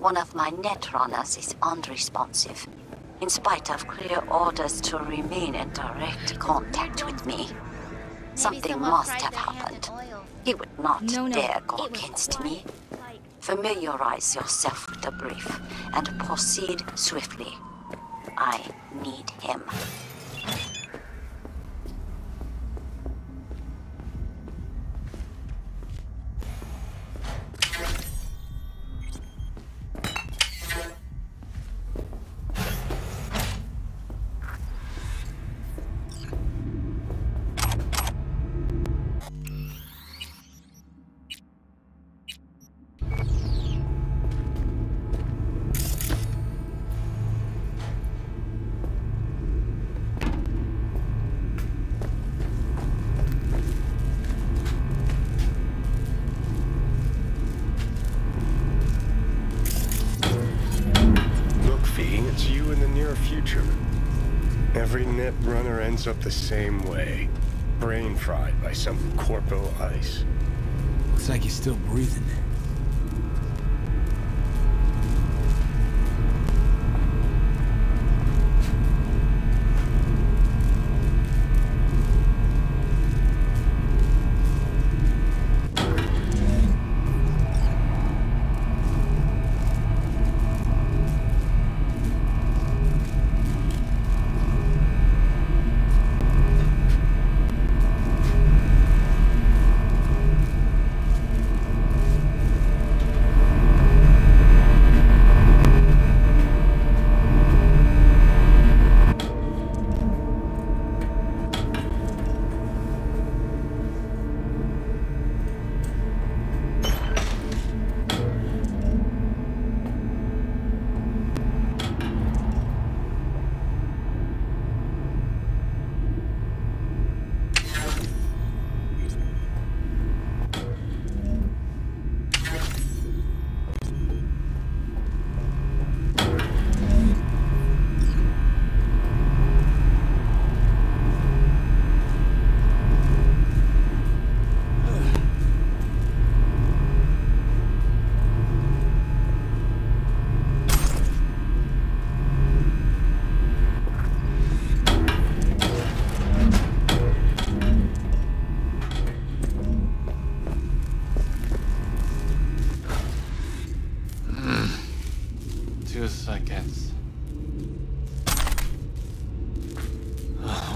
One of my netrunners is unresponsive, in spite of clear orders to remain in direct contact with me. Something must have happened. He would not No, no, dare go it against me. Familiarize yourself with the brief and proceed swiftly. I need him. Future. Every net runner ends up the same way. Brain fried by some corpo ice. Looks like he's still breathing.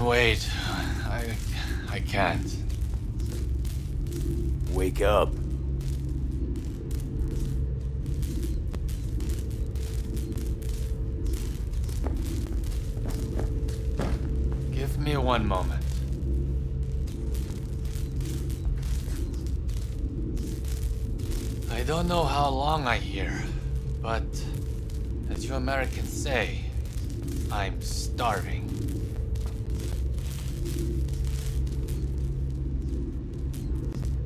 Wait, I, I can't. Wake up. Give me one moment. I don't know how long I here, but as you Americans say, I'm starving.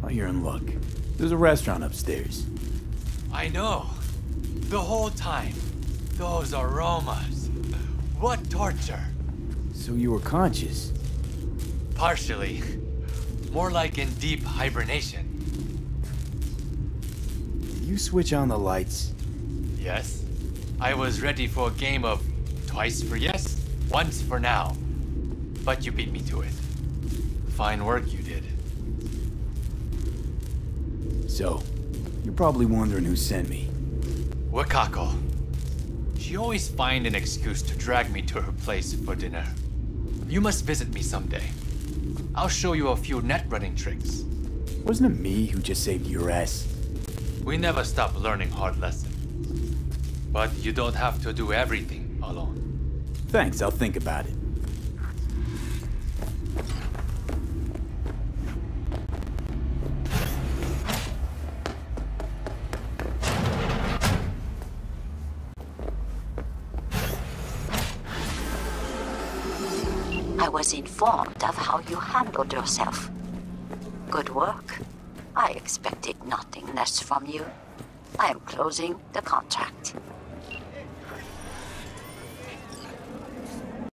Oh, you're in luck. There's a restaurant upstairs. I know. The whole time. Those aromas. What torture. So you were conscious. Partially. More like in deep hibernation. Did you switch on the lights? Yes. I was ready for a game of twice for yes, once for now. But you beat me to it. Fine work you did. So, you're probably wondering who sent me. Wakako. She always find an excuse to drag me to her place for dinner. You must visit me someday. I'll show you a few net running tricks. Wasn't it me who just saved your ass? We never stop learning hard lessons. But you don't have to do everything alone. Thanks, I'll think about it. I was informed of how you handled yourself. Good work. I expected nothing less from you. I am closing the contract.